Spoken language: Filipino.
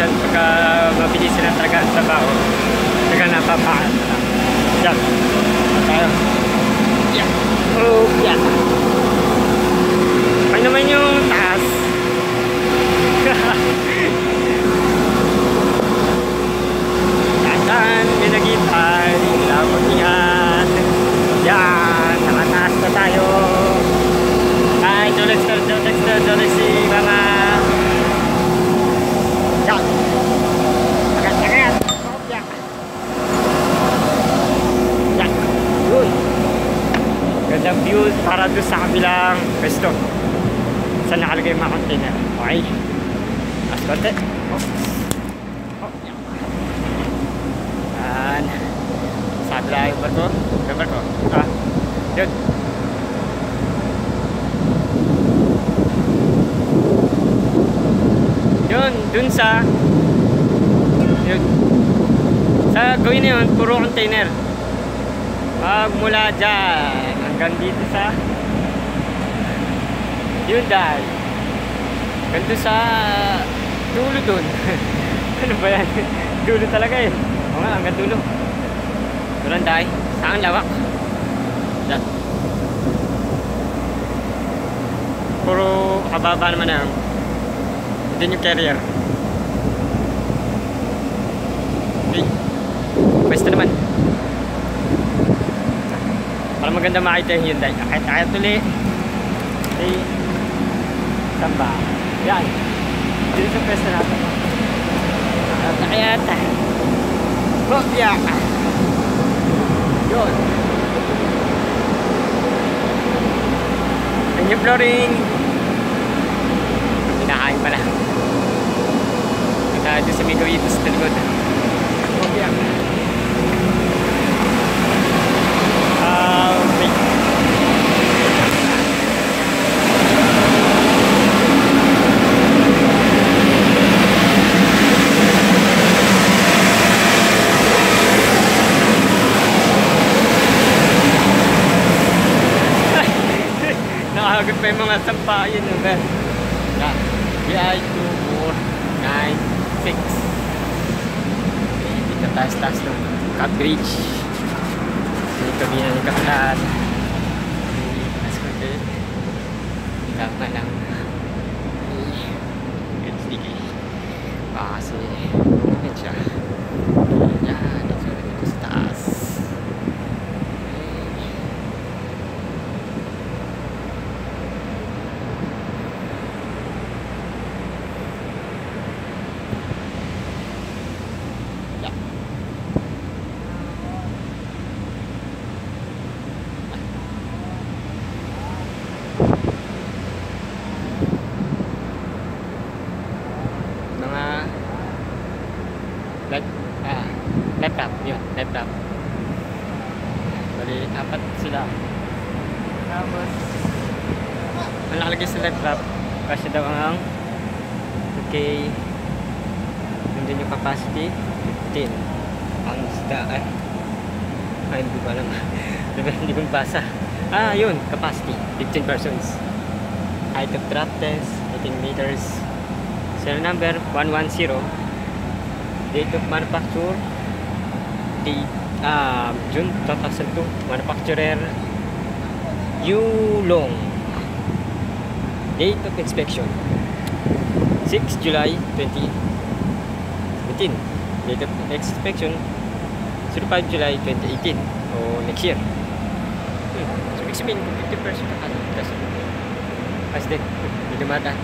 minsan pagka mabilis sila talaga ang trabaho, talaga napapaan na lang. Yan. Tayo. Yan. Oh, yan. Ay naman yung taas. Yan, may nagitay. Lapot yan. Yan, nakataas na tayo. Ay, tulis, tulis, tulis, tulis, tulis si Mama. Yan. Agad, agad. Oh, yan. Yan. Yun. Gandang view para doon sa kabilang pwesto. Saan nakalagay yung mga container. Okay. Mas konti. Oh. Oh, yan. Yan. Sabi lang yung barko. Yung barko. Ah. Yun. Yun. Dun sa yun. Sa gawin na yun, puro container. Pag mula dyan, hanggang dito sa Hyundai. Ganito sa dulo dun. ano ba yan? dulo talaga eh. Oo nga, hanggang dulo. Dulanday. Saan lawak? Yan. Puro kababa naman na yun. Hindi yung carrier. Okay. Pwesto naman. Para maganda makita yung Hyundai. Kahit kaya tuli. Okay. Samba. Yan. Dito sa pwesto natin. Tayo. Oh, yeah. Yun. Ang yung flooring. Kinakain pala. Kita doon sa Miguitos sa likod. Oh, yeah. Ah, wait. Pa yung mga sampayan no, ba? Yan. BI 2496. Okay, dito taas-taas ng Cat Bridge. Dito na yung kapalan. Mas konti. Tama lang. Okay, sige. Baka kasi, yan siya. Yan, dito dito sa taas. Okay. Yeah. Mga left, ah, left wrap, yun, left wrap. Bali, apat sila. Tapos, ang nakalagay sa left wrap, kasi daw ang okay, yun din yung capacity 15 ang isda ay ay hindi ko alam. Diba, hindi ko basa. Ah yun capacity 15 persons. Height of drop test 18 meters. Serial number 110 date of manufacture date ah June 2002 manufacturer Yulong. Date of inspection. 6 July 2017 date of inspection 05 July 2018 o next year. Hmm. so ibig sabihin kung 50% na ano kasi as din hindi ah